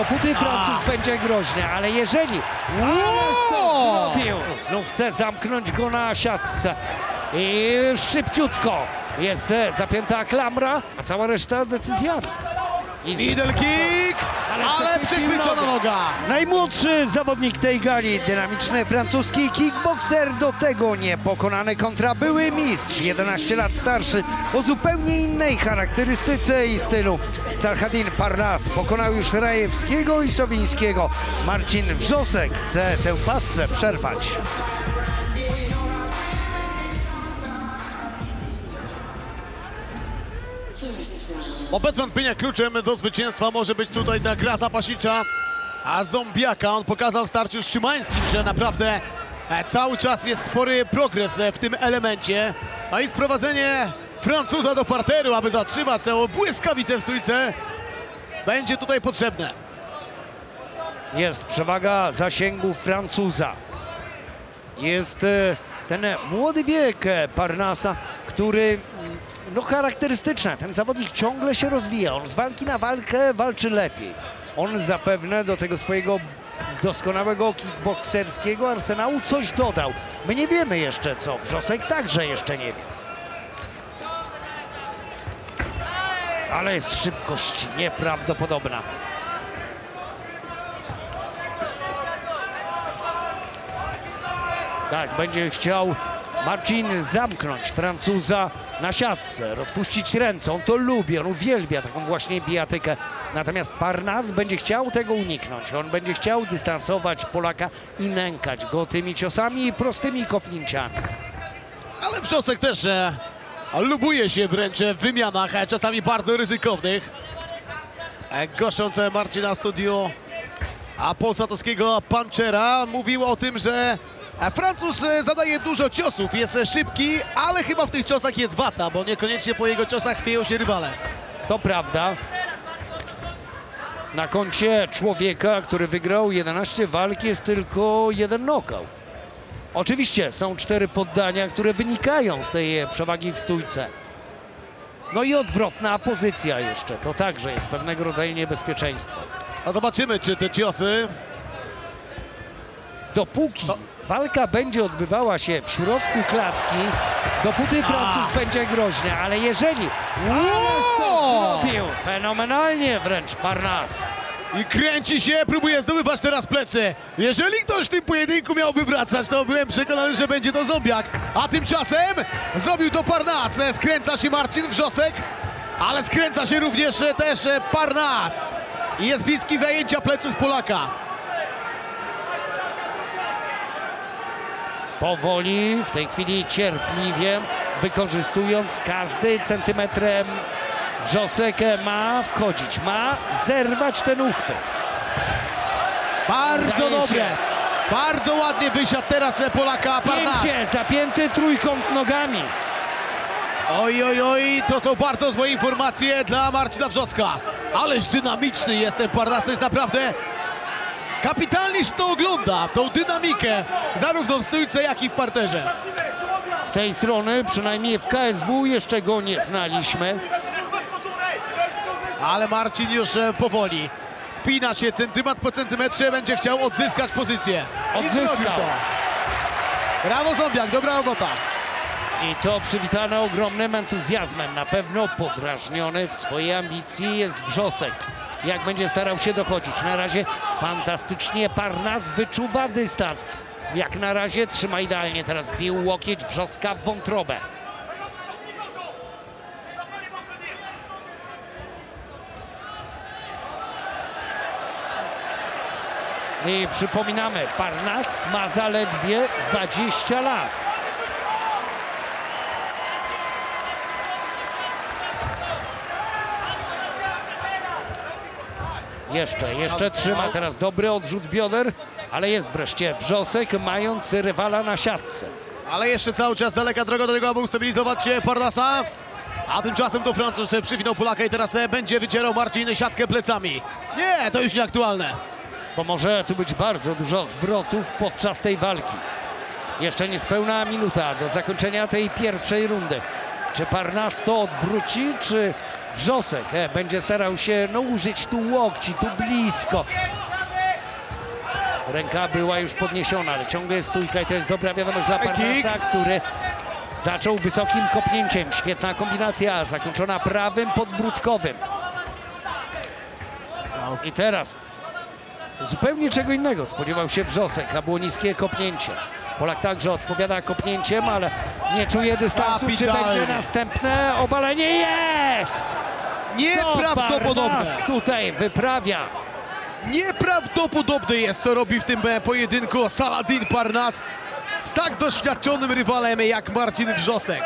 Dopóty Francuz będzie groźny, ale jeżeli zrobił, znów chce zamknąć go na siatce. I szybciutko jest e, zapięta klamra, a cała reszta decyzjami. I z- Middle kick, Ale przechwycona noga. Najmłodszy zawodnik tej gali, dynamiczny francuski kickbokser, do tego niepokonany kontra były mistrz, 11 lat starszy, o zupełnie innej charakterystyce i stylu. Salhadin Parnas pokonał już Rajewskiego i Sowińskiego. Marcin Wrzosek chce tę passę przerwać. Bo bez wątpienia kluczem do zwycięstwa może być tutaj ta gra zapaśnicza. A Zombiaka, on pokazał w starciu z Szymańskim, że naprawdę e, cały czas jest spory progres e, w tym elemencie. A i sprowadzenie Francuza do parteru, aby zatrzymać tę błyskawicę w stójce, będzie tutaj potrzebne. Jest przewaga zasięgu Francuza. Jest e, ten młody wiek Parnasa, który no charakterystyczny. Ten zawodnik ciągle się rozwija. On z walki na walkę walczy lepiej. On zapewne do tego swojego doskonałego kickbokserskiego arsenału coś dodał. My nie wiemy jeszcze co. Wrzosek także jeszcze nie wie. Ale jest szybkość nieprawdopodobna. Tak, będzie chciał Marcin zamknąć Francuza na siatce, rozpuścić ręce. On to lubi, on uwielbia taką właśnie bijatykę. Natomiast Parnas będzie chciał tego uniknąć. On będzie chciał dystansować Polaka i nękać go tymi ciosami i prostymi kopnięciami. Ale Wrzosek też e, lubuje się wręcz w wymianach, e, czasami bardzo ryzykownych. E, goszcząc e, Marcina Studio, a polsatowskiego Panchera mówił o tym, że Francuz e, zadaje dużo ciosów, jest e, szybki, ale chyba w tych ciosach jest wata, bo niekoniecznie po jego ciosach chwieją się rywale. To prawda. Na koncie człowieka, który wygrał 11 walk jest tylko jeden knockout. Oczywiście są cztery poddania, które wynikają z tej przewagi w stójce. No i odwrotna pozycja jeszcze. To także jest pewnego rodzaju niebezpieczeństwo. A zobaczymy, czy te ciosy Dopóki walka będzie odbywała się w środku klatki, dopóty Francuz będzie groźny, ale jeżeli Ależ to zrobił fenomenalnie wręcz Parnas. i kręci się, próbuje zdobywać teraz plecy. Jeżeli ktoś w tym pojedynku miałby wracać, to byłem przekonany, że będzie to Zombiak. A tymczasem zrobił to Parnas. Skręca się Marcin Wrzosek, ale skręca się również też Parnas. I jest bliski zajęcia pleców Polaka. Powoli, w tej chwili cierpliwie, wykorzystując każdy centymetr em, Wrzosek ma wchodzić, ma zerwać ten uchwyt. Bardzo dobre. się. Bardzo ładnie wysiadł teraz Polaka Parnas. Pięcie, zapięty trójkąt nogami. Oj, oj, oj, to są bardzo złe informacje dla Marcina Wrzoska. Ależ dynamiczny jest ten Parnas, jest naprawdę kapitalnie się to ogląda, tą dynamikę, zarówno w stójce, jak i w parterze. Z tej strony, przynajmniej w KSW, jeszcze go nie znaliśmy. Ale Marcin już e, powoli spina się centymetr po centymetrze, będzie chciał odzyskać pozycję. Odzyskał. Brawo Zombiak, dobra robota. I to przywitane ogromnym entuzjazmem. Na pewno podrażniony w swojej ambicji jest Wrzosek. Jak będzie starał się dochodzić. Na razie fantastycznie Parnas wyczuwa dystans. Jak na razie trzyma idealnie. Teraz bił łokieć Wrzoska w wątrobę. I przypominamy, Parnas ma zaledwie 20 lat. Jeszcze, jeszcze trzyma teraz dobry odrzut bioder, ale jest wreszcie Wrzosek mając rywala na siatce. Ale jeszcze cały czas daleka droga do tego, aby ustabilizować się Parnasa. A tymczasem to Francuz przywinął Polaka i teraz e, będzie wycierał Marcin siatkę plecami. Nie, to już nieaktualne. Bo może tu być bardzo dużo zwrotów podczas tej walki. Jeszcze niespełna minuta do zakończenia tej pierwszej rundy. Czy Parnas to odwróci, czy Wrzosek e, będzie starał się no, użyć tu łokci, tu blisko. Ręka była już podniesiona, ale ciągle jest stójka i to jest dobra wiadomość dla. Parnasa, który zaczął wysokim kopnięciem. Świetna kombinacja, zakończona prawym podbródkowym. I teraz zupełnie czego innego spodziewał się Wrzosek, a było niskie kopnięcie. Polak także odpowiada kopnięciem, ale nie czuje dystansu. Czy będzie następne obalenie? Jest! Nieprawdopodobne. Tutaj wyprawia. Nieprawdopodobne jest, co robi w tym pojedynku Saladin Parnas z tak doświadczonym rywalem jak Marcin Wrzosek.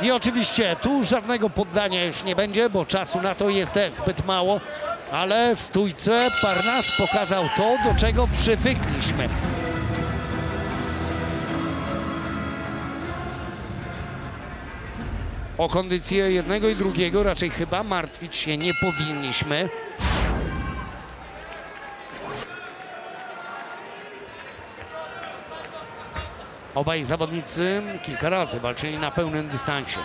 I oczywiście tu żadnego poddania już nie będzie, bo czasu na to jest zbyt mało. Ale w stójce Parnas pokazał to, do czego przywykliśmy. O kondycję jednego i drugiego raczej chyba martwić się nie powinniśmy. Obaj zawodnicy kilka razy walczyli na pełnym dystansie.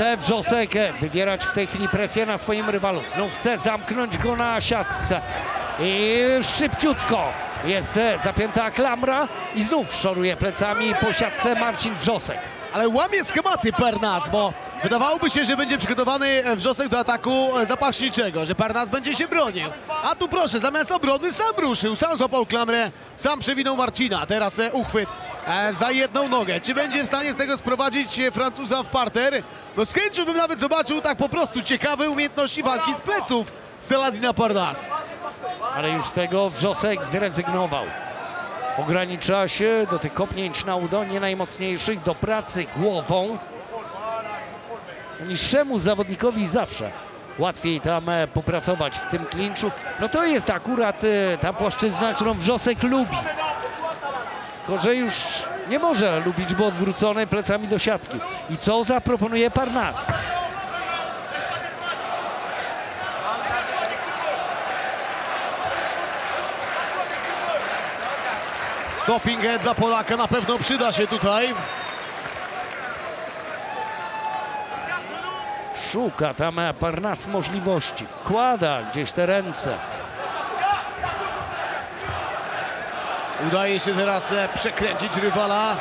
Chce Wrzosek wywierać w tej chwili presję na swoim rywalu. Znów chce zamknąć go na siatce. I szybciutko jest e, zapięta klamra i znów szoruje plecami po siatce Marcin Wrzosek. Ale łamie schematy Parnas, bo wydawałoby się, że będzie przygotowany e, Wrzosek do ataku e, zapaśniczego, że Parnas będzie się bronił. A tu proszę, zamiast obrony sam ruszył, sam złapał klamrę, sam przewinął Marcina. Teraz uchwyt za jedną nogę. Czy będzie w stanie z tego sprowadzić Francuza w parter? No z chęcią bym nawet zobaczył tak po prostu ciekawe umiejętności walki z pleców Saladina Parnas. Ale już tego Wrzosek zrezygnował. Ogranicza się do tych kopnięć na udo, nie najmocniejszych, do pracy głową. Niższemu zawodnikowi zawsze łatwiej tam e, popracować w tym klinczu. No to jest akurat e, ta płaszczyzna, którą Wrzosek lubi. Tylko, że już nie może lubić, bo odwrócony plecami do siatki. I co zaproponuje Parnas? Doping dla Polaka na pewno przyda się tutaj. Szuka tam Parnas możliwości. Wkłada gdzieś te ręce. Udaje się teraz e, przekręcić rywala.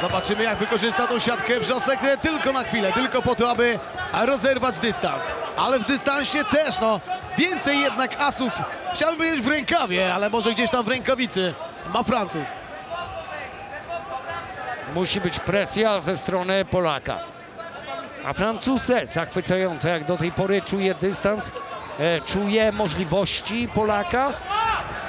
Zobaczymy jak wykorzysta tą siatkę Wrzosek e, tylko na chwilę, tylko po to, aby rozerwać dystans. Ale w dystansie też, no, więcej jednak asów. Chciałbym powiedzieć w rękawie, ale może gdzieś tam w rękawicy ma Francuz. Musi być presja ze strony Polaka. A Francuzę zachwycające jak do tej pory czuje dystans, e, czuje możliwości Polaka.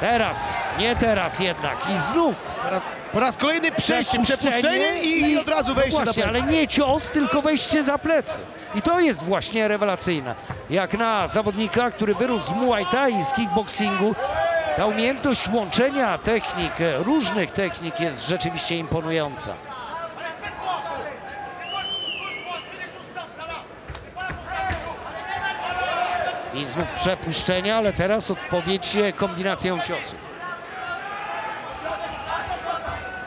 Teraz, nie teraz jednak i znów Po raz, po raz kolejny przejście, przepuszczenie i, i od razu wejście no właśnie, plecy. ale nie cios, tylko wejście za plecy. I to jest właśnie rewelacyjne. Jak na zawodnika, który wyrósł z Muay Thai, z kickboxingu, ta umiejętność łączenia technik, różnych technik jest rzeczywiście imponująca. I znów przepuszczenia, ale teraz odpowiedź e, kombinacją ciosów.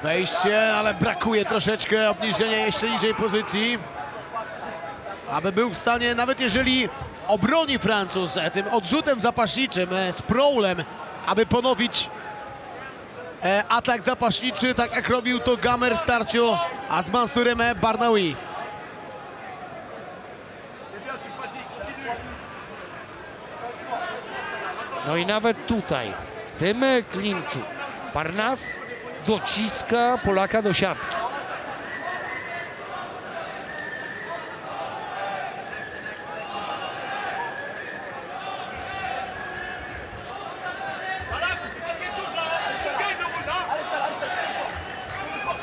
Wejście, ale brakuje troszeczkę obniżenia jeszcze niżej pozycji. Aby był w stanie, nawet jeżeli obroni Francuz e, tym odrzutem zapaśniczym, e, z aby ponowić atak zapaśniczy, tak jak robił to Gamer w starciu, a z Mansurem e, No i nawet tutaj, w tym klinczu, Parnas dociska Polaka do siatki.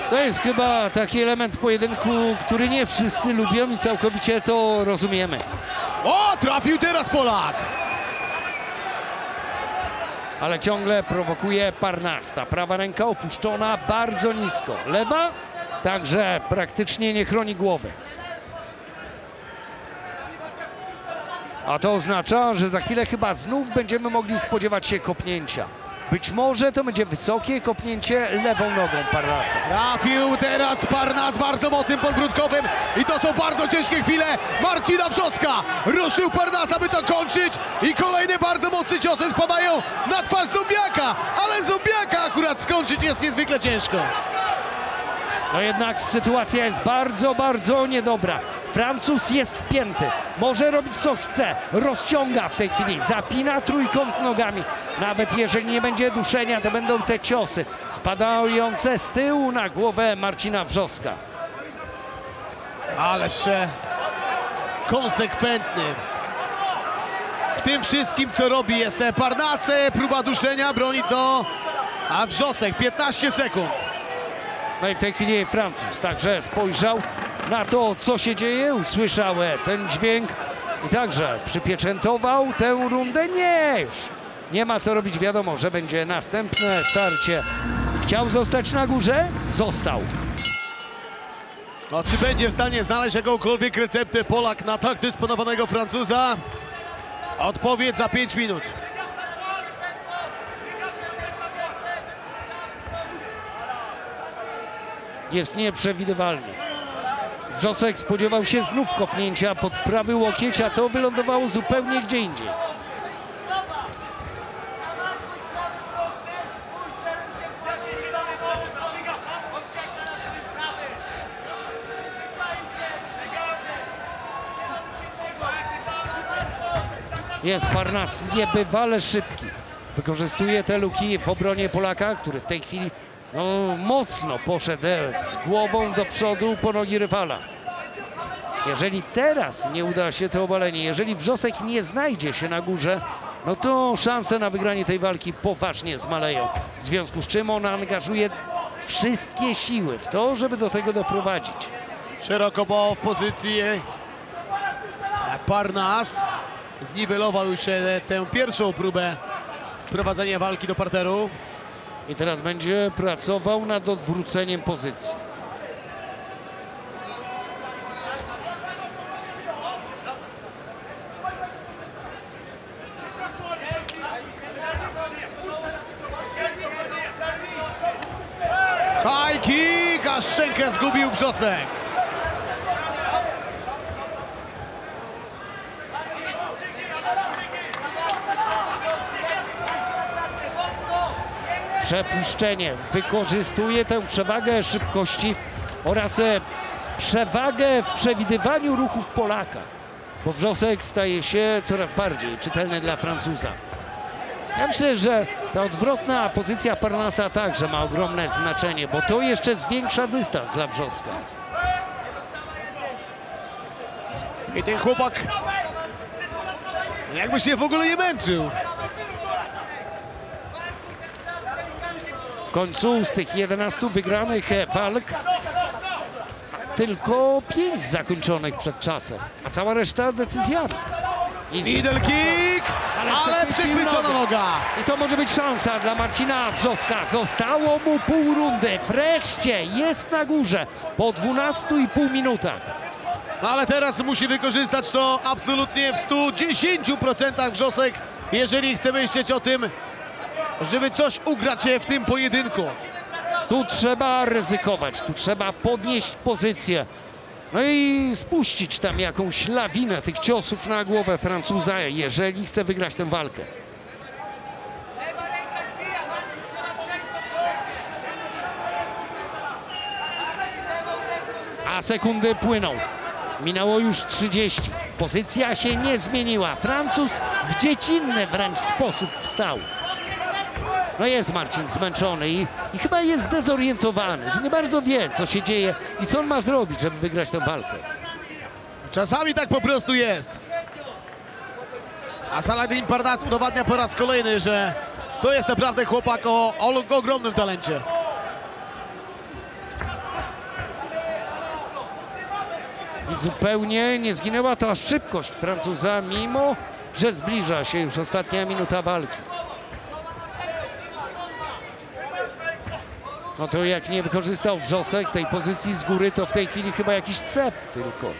To jest chyba taki element pojedynku, który nie wszyscy lubią i całkowicie to rozumiemy. O, trafił teraz Polak! Ale ciągle prowokuje Parnas. Ta prawa ręka opuszczona bardzo nisko. Lewa także praktycznie nie chroni głowy. A to oznacza, że za chwilę chyba znów będziemy mogli spodziewać się kopnięcia. Być może to będzie wysokie kopnięcie lewą nogą Parnasa. Trafił teraz Parnas bardzo mocnym podbródkowym i to są bardzo ciężkie chwile Marcina Wrzoska. Ruszył Parnasa, by to kończyć i kolejne bardzo mocne ciosy spadają na twarz Zombiaka, ale Zombiaka akurat skończyć jest niezwykle ciężko. No jednak sytuacja jest bardzo, bardzo niedobra. Francuz jest wpięty, może robić co chce, rozciąga w tej chwili, zapina trójkąt nogami. Nawet jeżeli nie będzie duszenia, to będą te ciosy spadające z tyłu na głowę Marcina Wrzoska. Ależ konsekwentny. W tym wszystkim, co robi, jest e, Parnasy, próba duszenia, broni to, a Wrzosek 15 sekund. No i w tej chwili Francuz także spojrzał na to, co się dzieje, usłyszał e, ten dźwięk i także przypieczętował tę rundę. Nie, już nie ma co robić. Wiadomo, że będzie następne starcie. Chciał zostać na górze? Został. No, czy będzie w stanie znaleźć jakąkolwiek receptę Polak na tak dysponowanego Francuza? Odpowiedź za 5 minut. Jest nieprzewidywalny. Wrzosek spodziewał się znów kopnięcia pod prawy łokieć, a to wylądowało zupełnie gdzie indziej. Jest Parnas niebywale szybki. Wykorzystuje te luki w obronie Polaka, który w tej chwili no, mocno poszedł z głową do przodu po nogi rywala. Jeżeli teraz nie uda się to obalenie, jeżeli Wrzosek nie znajdzie się na górze, no to szanse na wygranie tej walki poważnie zmaleją. W związku z czym on angażuje wszystkie siły w to, żeby do tego doprowadzić. Szeroko bo w pozycji e, Parnas. Zniwelował już tę pierwszą próbę sprowadzenia walki do parteru. I teraz będzie pracował nad odwróceniem pozycji. High kick, a szczękę zgubił Wrzosek. Przepuszczenie. Wykorzystuje tę przewagę szybkości oraz e, przewagę w przewidywaniu ruchów Polaka. Bo Wrzosek staje się coraz bardziej czytelny dla Francuza. Ja myślę, że ta odwrotna pozycja Parnasa także ma ogromne znaczenie, bo to jeszcze zwiększa dystans dla Wrzoska. I ten chłopak jakby się w ogóle nie męczył. Końcu z tych 11 wygranych e, walk tylko 5 zakończonych przed czasem, a cała reszta decyzjami. Middle kick, Ale ale przechwycona noga. I to może być szansa dla Marcina Wrzoska. Zostało mu pół rundy. Wreszcie jest na górze po 12,5 minutach. No ale teraz musi wykorzystać to absolutnie w 110% Wrzosek, jeżeli chce myśleć o tym, żeby coś ugrać w tym pojedynku. Tu trzeba ryzykować, tu trzeba podnieść pozycję. No i spuścić tam jakąś lawinę tych ciosów na głowę Francuza, jeżeli chce wygrać tę walkę. A sekundy płyną. Minęło już 30. Pozycja się nie zmieniła. Francuz w dziecinny wręcz sposób wstał. No jest Marcin zmęczony i, i chyba jest zdezorientowany, że nie bardzo wie, co się dzieje i co on ma zrobić, żeby wygrać tę walkę. Czasami tak po prostu jest. A Saladin Parnas udowadnia po raz kolejny, że to jest naprawdę chłopak o, o ogromnym talencie. I zupełnie nie zginęła ta szybkość Francuza, mimo że zbliża się już ostatnia minuta walki. No to jak nie wykorzystał Wrzosek tej pozycji z góry, to w tej chwili chyba jakiś cep tylko.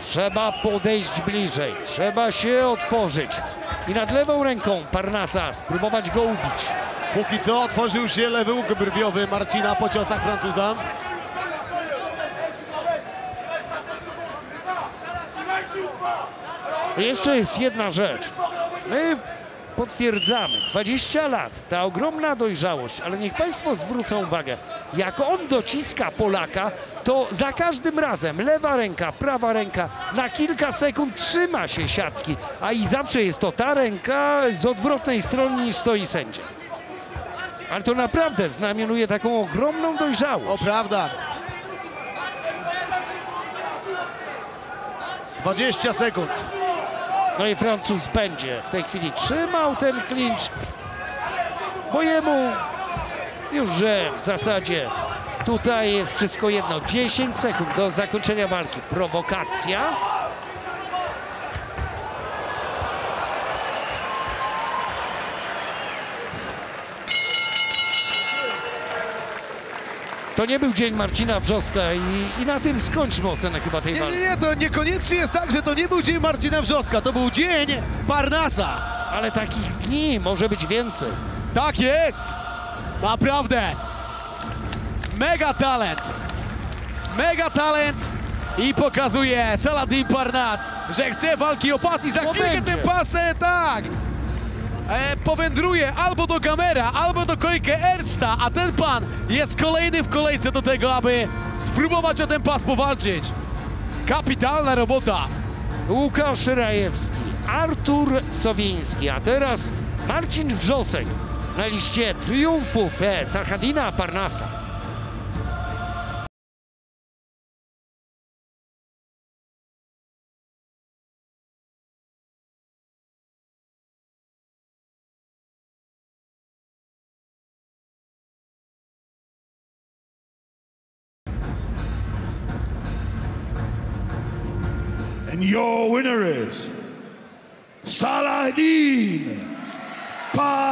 Trzeba podejść bliżej, trzeba się otworzyć. I nad lewą ręką Parnasa spróbować go ubić. Póki co otworzył się lewy łuk brwiowy Marcina po ciosach Francuza. Jeszcze jest jedna rzecz. My potwierdzamy, 20 lat, ta ogromna dojrzałość, ale niech Państwo zwrócą uwagę, jak on dociska Polaka, to za każdym razem lewa ręka, prawa ręka na kilka sekund trzyma się siatki, a i zawsze jest to ta ręka z odwrotnej strony niż stoi sędzia. Ale to naprawdę znamionuje taką ogromną O dojrzałość. prawda. 20 sekund. No i Francuz będzie w tej chwili trzymał ten klincz, bo jemu już, że w zasadzie tutaj jest wszystko jedno. 10 sekund do zakończenia walki. Prowokacja. To nie był dzień Marcina Wrzoska i, i na tym skończmy ocenę chyba tej Nie, walki. nie, nie, to niekoniecznie jest tak, że to nie był dzień Marcina Wrzoska, to był dzień Parnasa. Ale takich dni może być więcej. Tak jest! Naprawdę! Mega talent! Mega talent! I pokazuje Saladin Parnas, że chce walki o pas i za No chwilkę ten pas, tak! E, powędruje albo do Gamera, albo do Kojkę Erbsta, a ten pan jest kolejny w kolejce do tego, aby spróbować o ten pas powalczyć. Kapitalna robota! Łukasz Rajewski, Artur Sowiński, a teraz Marcin Wrzosek na liście triumfów e, Sarhadina Parnasa. Saladin Parnas.